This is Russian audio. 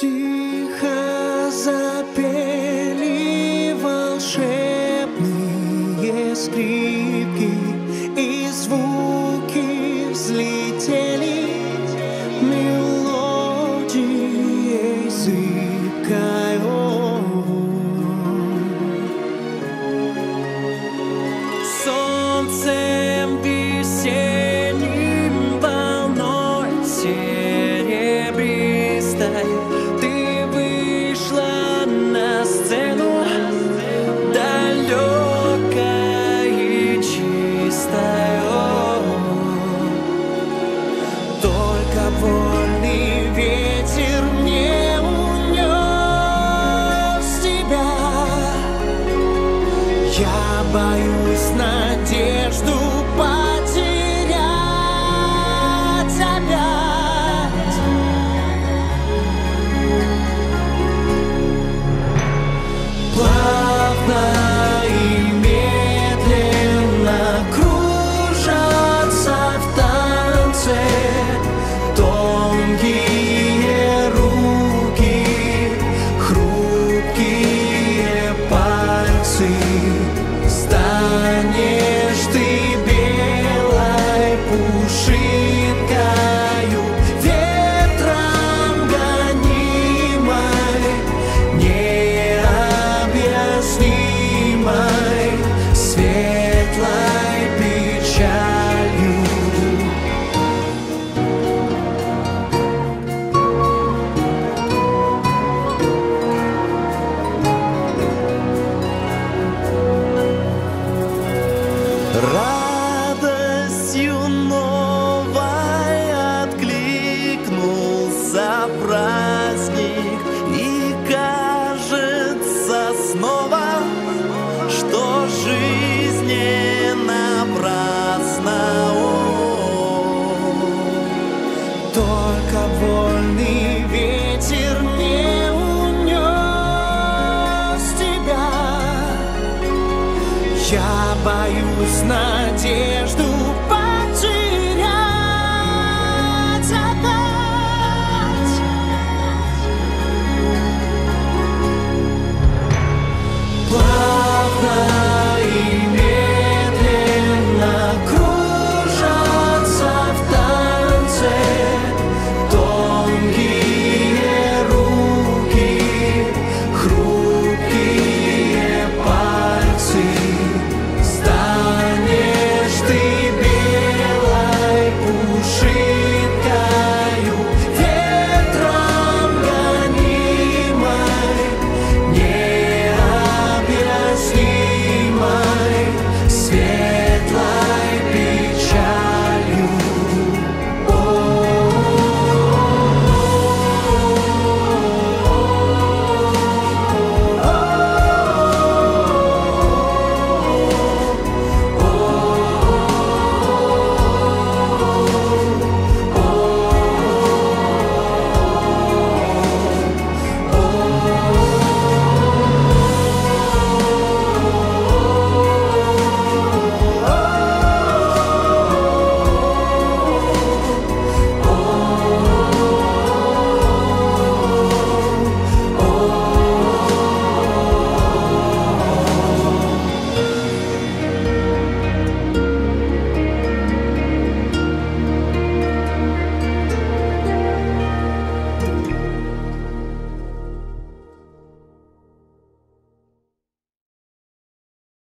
记 я боюсь надежду Right. свою с надеждой.